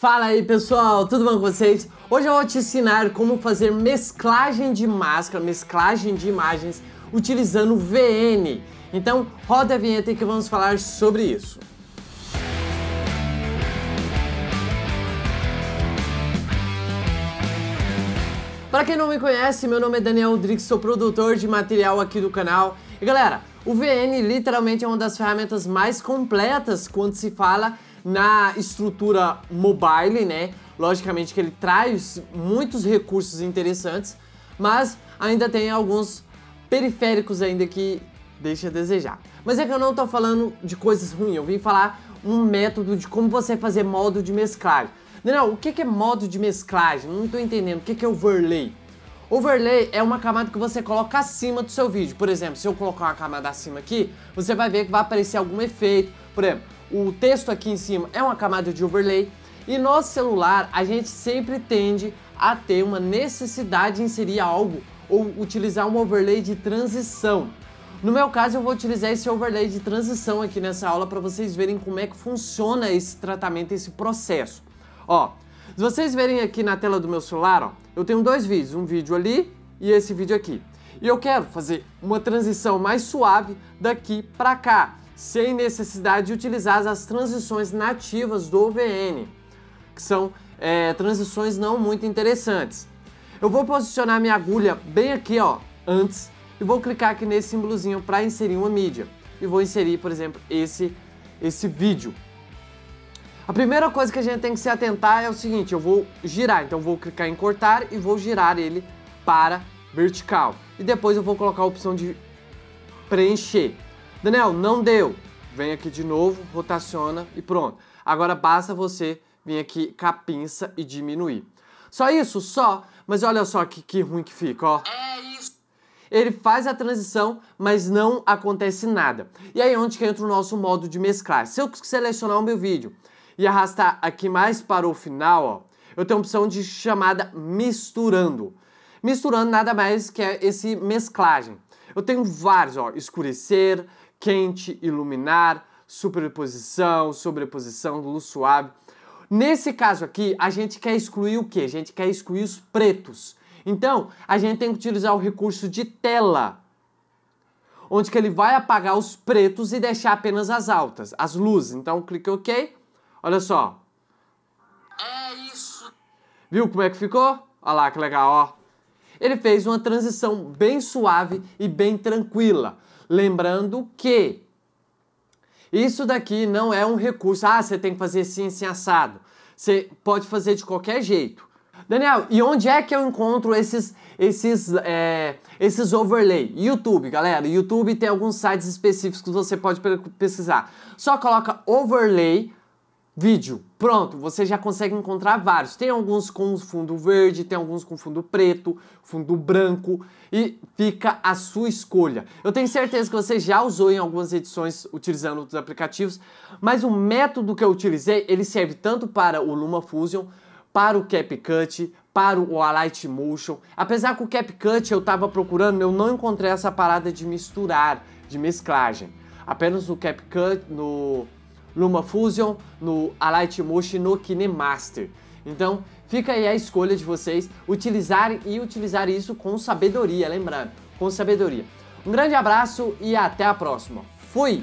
Fala aí pessoal, tudo bom com vocês? Hoje eu vou te ensinar como fazer mesclagem de máscara, mesclagem de imagens utilizando VN. Então roda a vinheta que vamos falar sobre isso. Para quem não me conhece, meu nome é Daniel Rodrigues, sou produtor de material aqui do canal. E galera, o VN literalmente é uma das ferramentas mais completas quando se fala na estrutura mobile, né? Logicamente que ele traz muitos recursos interessantes, mas ainda tem alguns periféricos ainda que deixa a desejar. Mas é que eu não tô falando de coisas ruins, eu vim falar um método de como você fazer modo de mesclagem. Daniel, o que é modo de mesclagem? Não tô entendendo. O que é overlay? Overlay é uma camada que você coloca acima do seu vídeo. Por exemplo, se eu colocar uma camada acima aqui, você vai ver que vai aparecer algum efeito. Por exemplo, o texto aqui em cima é uma camada de overlay e no celular a gente sempre tende a ter uma necessidade de inserir algo ou utilizar um overlay de transição. No meu caso, eu vou utilizar esse overlay de transição aqui nessa aula para vocês verem como é que funciona esse tratamento, esse processo. Ó, se vocês verem aqui na tela do meu celular, ó, eu tenho dois vídeos, um vídeo ali e esse vídeo aqui. E eu quero fazer uma transição mais suave daqui para cá sem necessidade de utilizar as transições nativas do OVN, que são é, transições não muito interessantes. Eu vou posicionar minha agulha bem aqui, ó, antes, e vou clicar aqui nesse símbolozinho para inserir uma mídia. E vou inserir, por exemplo, esse, esse vídeo. A primeira coisa que a gente tem que se atentar é o seguinte, eu vou girar, então vou clicar em cortar e vou girar ele para vertical. E depois eu vou colocar a opção de preencher. Daniel, não deu. Vem aqui de novo, rotaciona e pronto. Agora basta você vir aqui com a pinça e diminuir. Só isso? Só. Mas olha só que, que ruim que fica, ó. É isso. Ele faz a transição, mas não acontece nada. E aí onde que entra o nosso modo de mesclar? Se eu selecionar o meu vídeo e arrastar aqui mais para o final, ó, eu tenho a opção de chamada misturando. Misturando nada mais que é esse mesclagem. Eu tenho vários, ó, escurecer, quente, iluminar, superposição, sobreposição, luz suave. Nesse caso aqui, a gente quer excluir o que? A gente quer excluir os pretos. Então, a gente tem que utilizar o recurso de tela, onde que ele vai apagar os pretos e deixar apenas as altas, as luzes. Então, clique OK. Olha só. É isso. Viu como é que ficou? Olha lá que legal, ó. Ele fez uma transição bem suave e bem tranquila. Lembrando que isso daqui não é um recurso, ah, você tem que fazer assim, assim, assado. Você pode fazer de qualquer jeito. Daniel, e onde é que eu encontro esses, esses, é, esses overlay? YouTube, galera. YouTube tem alguns sites específicos que você pode pesquisar. Só coloca overlay vídeo. Pronto, você já consegue encontrar vários. Tem alguns com fundo verde, tem alguns com fundo preto, fundo branco e fica a sua escolha. Eu tenho certeza que você já usou em algumas edições utilizando outros aplicativos, mas o método que eu utilizei, ele serve tanto para o LumaFusion, para o CapCut, para o Alight Motion. Apesar que o CapCut eu estava procurando, eu não encontrei essa parada de misturar, de mesclagem. Apenas no CapCut, no LumaFusion, no Alight Motion no KineMaster. Então, fica aí a escolha de vocês utilizarem e utilizar isso com sabedoria, lembrando, com sabedoria. Um grande abraço e até a próxima. Fui!